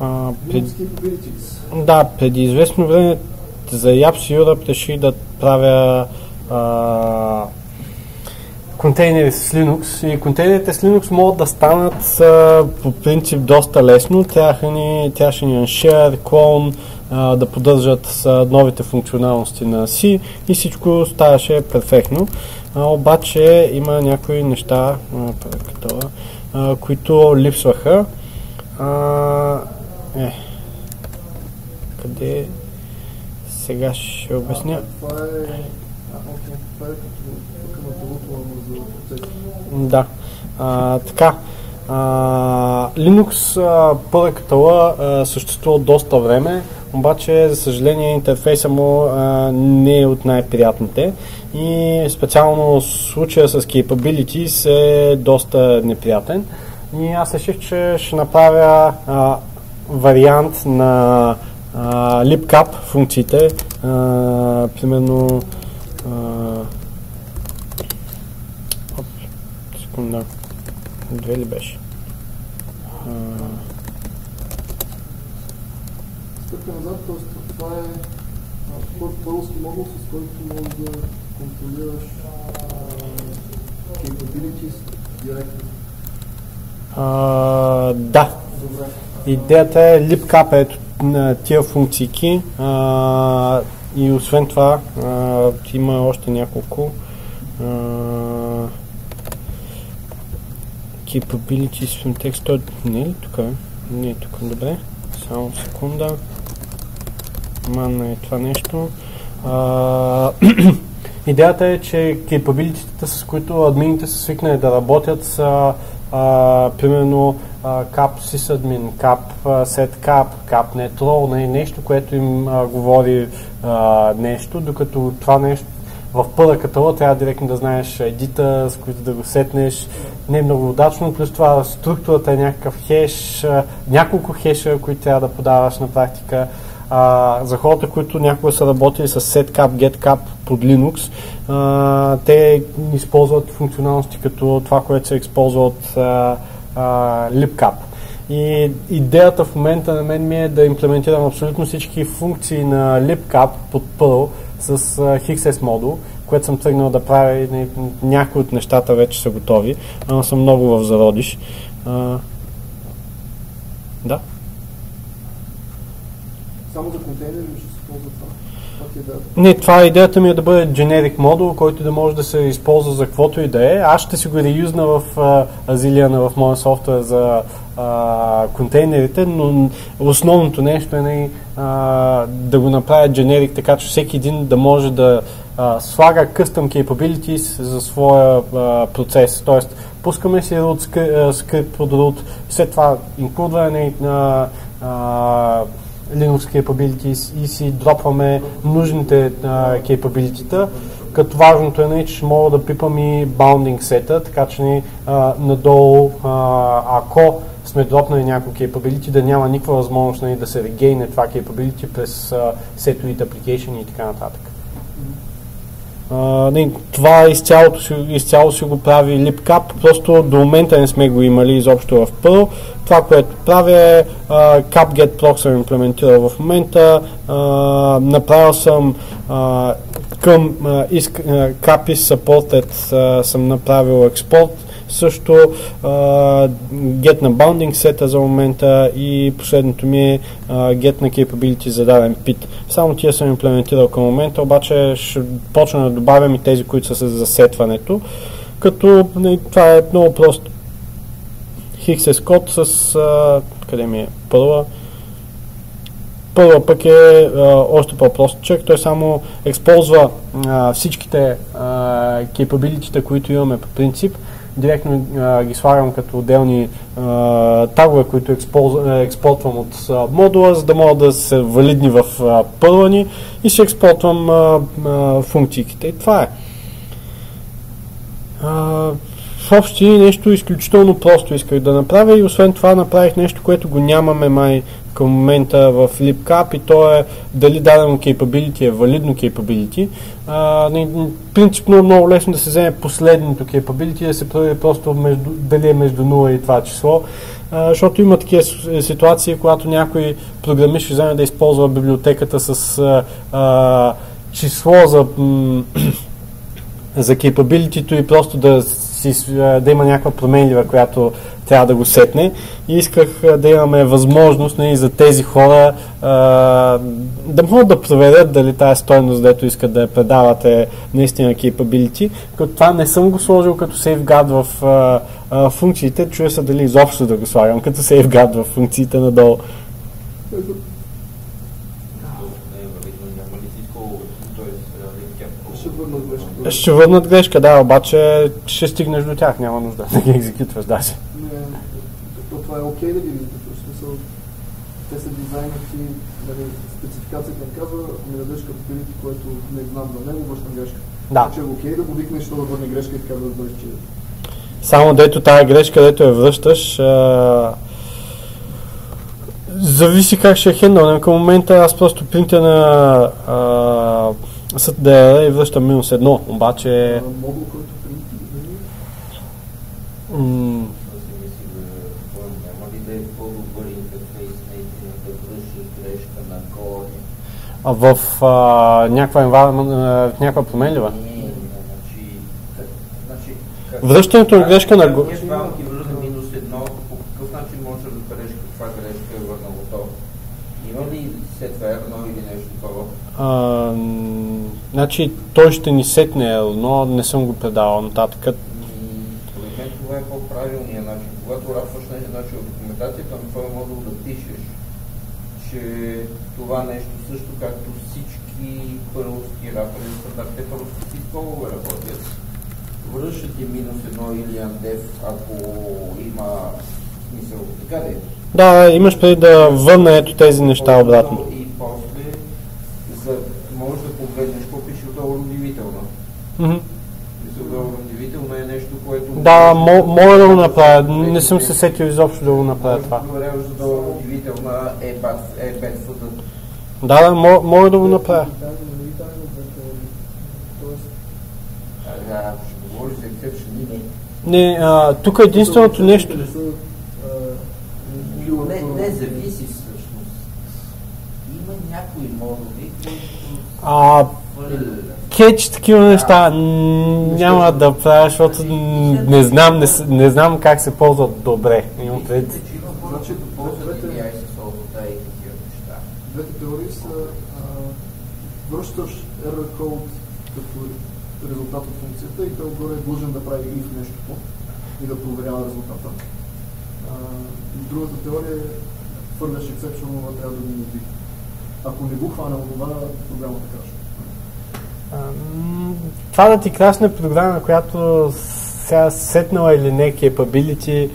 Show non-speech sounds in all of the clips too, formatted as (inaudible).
а, пред, да, преди известно време за Apps Europe реших да правя а, контейнери с Linux и контейнерите с Linux могат да станат а, по принцип доста лесно. Трябваше ни, трябваше ни Unshare, Clone, а, да поддържат а, новите функционалности на C и всичко ставаше перфектно. А, обаче има някои неща, а, а, които липсваха. А, е, къде сега ще обясня. Е... Е. Да. А, така. А, Linux първа катала а, съществува доста време, обаче за съжаление интерфейса му а, не е от най-приятните и специално случая с Capabilities е доста неприятен. И аз реших, че ще направя а, вариант на а, libcap функциите, а, примерно Оп, секунда. Две ли беше? А, Стъпка назад, т.е. това е а, пър- първски модул, с който можеш да контролираш capabilities директно. а, да, Добре. идеята е libcap ето тия функции и освен това а, има още няколко а, capabilities from text. Той не е ли тук? Не е тук. Добре. Само секунда. Манна е това нещо. А, (clears throat) идеята е, че capabilities с които админите са свикнали да работят са а, примерно а, sysadmin, cap а, setcap, cap netrol, не, нещо, което им а, говори а, нещо, докато това нещо в първа каталог трябва директно да знаеш едита, с които да го сетнеш. Не е много удачно, плюс това структурата е някакъв хеш, няколко хеша, които трябва да подаваш на практика. А, за хората, които някога са работили с setcap, getcap под Linux, а, те използват функционалности като това, което се използва от libcap. И идеята в момента на мен ми е да имплементирам абсолютно всички функции на libcap под Perl с а, XS модул, което съм тръгнал да правя и ня- някои от нещата вече са готови, но съм много в зародиш. А, да. Само за контейнери ли ще се ползва това? Е. Не, това идеята ми е да бъде generic модул, който да може да се използва за каквото и да е. Аз ще си го реюзна в Azilian, в моя софтуер за а, контейнерите, но основното нещо е не, а, да го направя generic, така че всеки един да може да а, слага custom capabilities за своя а, процес. Тоест, пускаме си root скрипт под root, след това инклюдване на а, Linux capabilities и си дропваме нужните capabilities като важното е, нали, че мога да пипам и bounding сета, така че ни, а, надолу, а, ако сме дропнали някой capability, да няма никаква възможност нали, да се регейне това capability през а, сетовите application и така нататък. Uh, не, това изцяло изцяло си го прави LipCap, просто до момента не сме го имали изобщо в Perl. Това, което правя е uh, CapGetProc съм имплементирал в момента, uh, направил съм uh, към CapIS Supported uh, съм направил експорт, също get на bounding сета за момента и последното ми е get на capability за даден пит. Само тия съм имплементирал към момента, обаче ще почна да добавям и тези, които са с засетването, като не, това е много просто. XS код с uh, къде ми е първа първа пък е а, още по-простичък. Той само използва а, всичките capability които имаме по принцип. Директно а, ги слагам като отделни а, тагове, които експорт, експортвам от а, модула, за да могат да са валидни в а, първа ни и ще експортвам а, а, функциите. И това е. А, в общи нещо изключително просто исках да направя и освен това направих нещо, което го нямаме май към момента в LipCap и то е дали дадено capability е валидно capability. А, принципно е много лесно да се вземе последното capability да се прави просто между, дали е между 0 и това число. А, защото има такива ситуации, когато някой програмист ще вземе да използва библиотеката с а, а, число за, (clears throat) за capability и просто да, да има някаква променлива, която трябва да го сетне. И исках да имаме възможност нали, за тези хора да могат да проверят дали тази стойност, дето искат да я предавате, наистина capability. Като това не съм го сложил като safeguard в а, а, функциите, чуя се дали изобщо да го слагам като safeguard в функциите надолу. Ще върнат грешка, да, обаче ще стигнеш до тях, няма нужда да ги екзекютваш даже. Не, то това е окей okay да ги екзекютваш, в смисъл, те са дизайнати, нали, спецификацията им казва, ако ми дадеш капиталите, което не знам за него, връщам грешка. Да. Че е окей okay да го викнеш, да върне грешка и така да бъдеш, че... Само дето тази грешка, дето я връщаш, а... зависи как ще е хендъл. Към момента аз просто принтя на а да и връща минус едно, обаче... А в а, някаква, environment, в някаква променлива? Значи, значи Връщането на грешка на... Ние двама ти връща минус едно, по какъв начин можеш да разбереш каква грешка е върнало то? Има ли след това едно или нещо такова? А, значи той ще ни сетне, но не съм го предавал нататък. Според мен това е по-правилният начин. Когато рапваш нещо значи от документацията на твоя модул да пишеш, че това нещо също както всички първски рапъри стандартите първски колове работят. Връщат и минус едно или андев, ако има смисъл. Така да е. Да, имаш преди да върне ето тези неща обратно. И после за, можеш да погледнеш какво пише отдолу удивително. Отдолу удивително е нещо, което... Да, мо- мога да го направя. Не съм се сетил изобщо да го направя това. Говоря за долу удивителна е е бетфута. Да, да, мо- мога да го направя. Не. А, тук единственото нещо... Не Не, зависи всъщност. Има някои модули, които А. кетч такива неща няма да правя, защото не знам, не, не знам как се ползват добре. Имам пред. Значи, модули, които ползват двете- API с облата неща. Двете теории са връщаш error code като резултат от функцията и той отгоре е длъжен да прави if нещото и да проверява резултата. Другата теория е хвърляш exception, но трябва да го Ако не го хване от това, програмата крашва. Това да ти красне програма, която сега сетнала или не capability,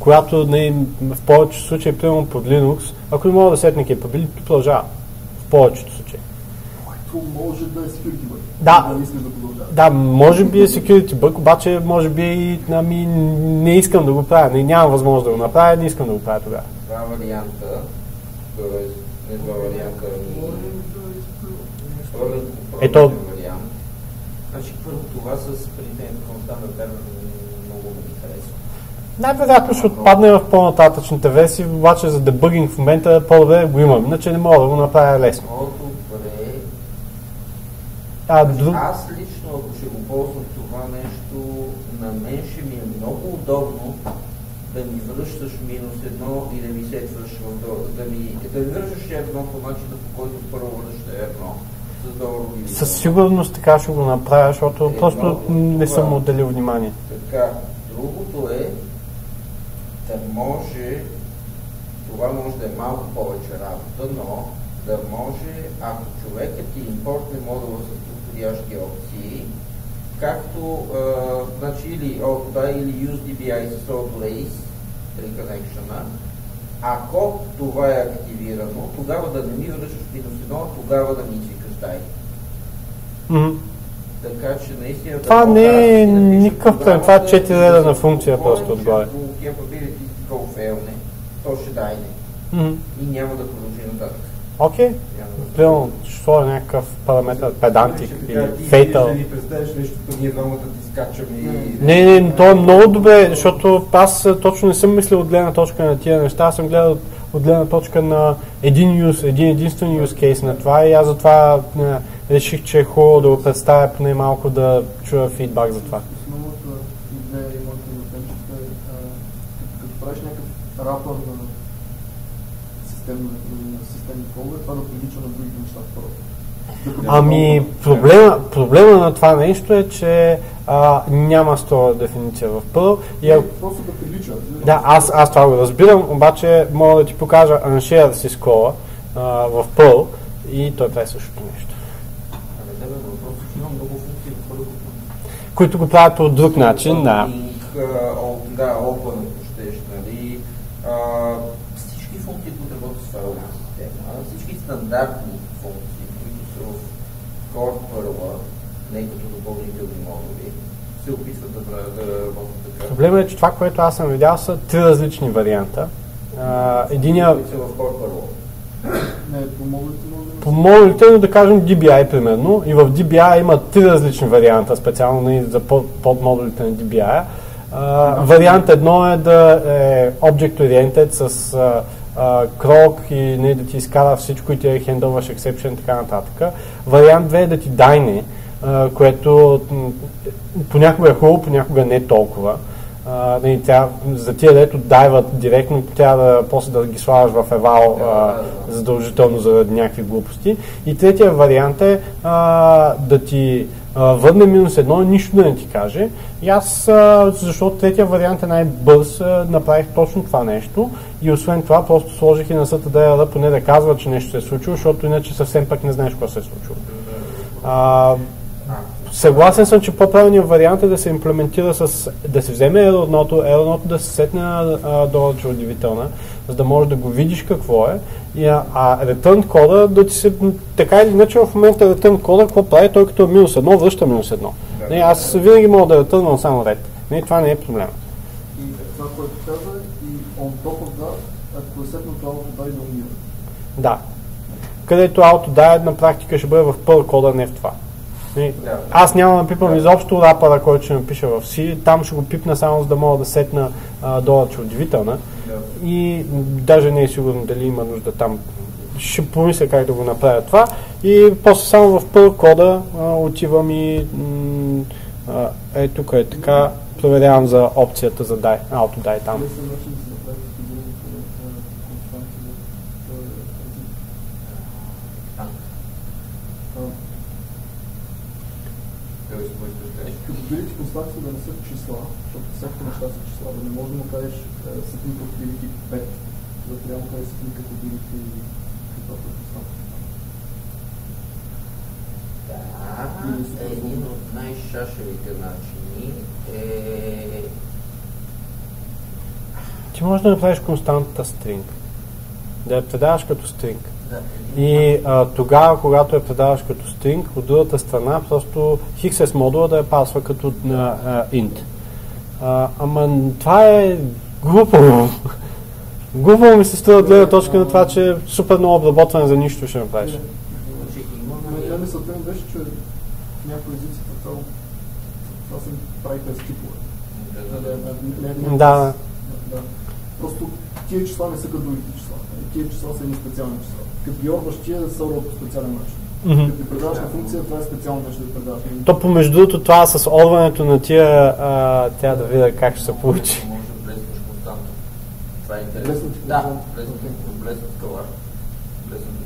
която не, в повечето случаи, примерно под Linux, ако не мога да сетне capability, продължава. В повечето случаи. Което може да е security bug. Да. Искаш да продължаваш. Да, може би е security bug, обаче може би и ами, не искам да го правя. Не, нямам възможност да го направя, не искам да го правя тогава. Два варианта, т.е. не два варианта, ами вторият Ето. Вариант. Значи първо това с принтенността на термин много ми харесва. Най-вероятно ще отпадне в по-нататъчните версии, обаче за дебъгинг в момента по-добре го имам, иначе не мога да го направя лесно. По-добре А, друг... Аз лично, ако ще го ползвам това нещо, на мен ще ми е много удобно да ми връщаш минус едно и да ми сетваш в долу, да ми, да ми връщаш едно по начина, по който първо връща едно. Със сигурност така ще го направя, защото Е, просто много не съм отделил внимание. Така, другото е да може, това може да е малко повече работа, но да може, ако човекът ти импортне модула с подходящи опции, както, а, значи или OTA или UseDBI с OutLace, Reconnection, ако това е активирано, тогава да не ми връщаш минус едно, тогава да ми извикаш дай. Мгм. Така че наистина... Това да не е никакъв програмата това е четири и реда да на функция говорим, просто отгоре. Ако capability go fail, не, то ще дайне Мгм. и няма да продължи нататък. Окей. Да Примерно, що е някакъв параметр, педантик или ти фейтъл. Да ни представиш нещо, ние двамата ти скачаме и... Не, не, то е много добре, защото аз а, точно не съм мислил от гледна точка на тия неща, аз съм гледал от, от гледна точка на един, use, един единствен use case на това и аз затова а, реших, че е хубаво да го представя поне малко да чуя фидбак за това. Е, като, правиш някакъв рапър на системни, на това да прилича на другите неща в първо. Ами, проблема, проблема на това нещо е, че а, няма строга дефиниция в Perl и Просто да прилича. Да, аз, аз това го разбирам, обаче мога да ти покажа unshare си скола а, в Perl и той прави същото нещо. Е, функции в първото. Които го правят по друг начин, да. А, Да, open, ако щеш, нали. А, Всички функции, които работят с файлова система, всички стандартни функции, които са в Perl, не като допълнителни модули, се опитват да, правят- работят така. Проблемът е, че това, което аз съм видял, са три различни варианта. А, единия. Не, по модулите но да кажем DBI примерно, и в DBI има три различни варианта, специално нали, за под, подмодулите на DBI. А, вариант едно е да е Object Oriented с а, а, крок и не, да ти изкара всичко и ти да хендълваш exception и така нататък. Вариант 2 е да ти дайне, а, което понякога е хубаво, понякога не толкова. А, нали, тя, за тия, дето дайват директно, трябва да, после да ги слагаш в евал а, задължително заради някакви глупости. И третия вариант е а, да ти върне минус едно, нищо да не ти каже. И аз, защото третия вариант е най-бърз, направих точно това нещо. И освен това, просто сложих и на STDR поне да казва, че нещо се е случило, защото иначе съвсем пък не знаеш какво се е случило. Съгласен съм, че по-правилният вариант е да се имплементира с, да се вземе ерорното, ерорното да се сетне на доларче удивителна, за да можеш да го видиш какво е, и, а, а return кода да ти се, така или иначе в момента return кода какво прави, той като е минус едно, връща минус едно. Да. Не, аз винаги мога да ретърнвам само ред. Не, това не е проблема. И това, което каза, и on top of that, ако е сетното ауто, дай да умира. Да. Където autodial на практика ще бъде в първ кода, не в това. Да. Аз няма да пипам изобщо рапъра, който ще напиша в C. Там ще го пипна само за да мога да сетна а, доларче удивителна. Да. И даже не е сигурно дали има нужда там. Ще помисля как да го направя това. И после само в първ кода а, отивам и м, а, е тук е така. Проверявам за опцията за дай, autodie там. Лесен начин да се направи стабилното константи за този език. А. А, Какво искаш да кажеш? Като билите константи да не са числа, защото всяко неща са числа, да не може да му кажеш setting capability 5, да трябва да кажеш setting capability каквато е константа. Да, един от най-шашевите начини е... Ти можеш да направиш константата string. Да я предаваш като string. Да, И а, тогава, когато я предаваш като string, от другата страна просто XS модула да я пасва като а, а, int. А, ама това е глупаво. глупаво ми се струва от гледна точка на това, че супер много обработване за нищо ще направиш. Имаме... мисълта ми беше, че някои езици това, това се прави през типове. Да, да, Просто тия числа не са като другите числа. Тия числа са едни специални числа. Като ги орваш тия са по специален начин. Като ги предаваш на функция, това е специално нещо да предаваш. То помежду другото това с орването на тия, а, трябва да видя как ще се получи. Може да блеснеш константа. Това е интересно. Да, скала. Блеснато число.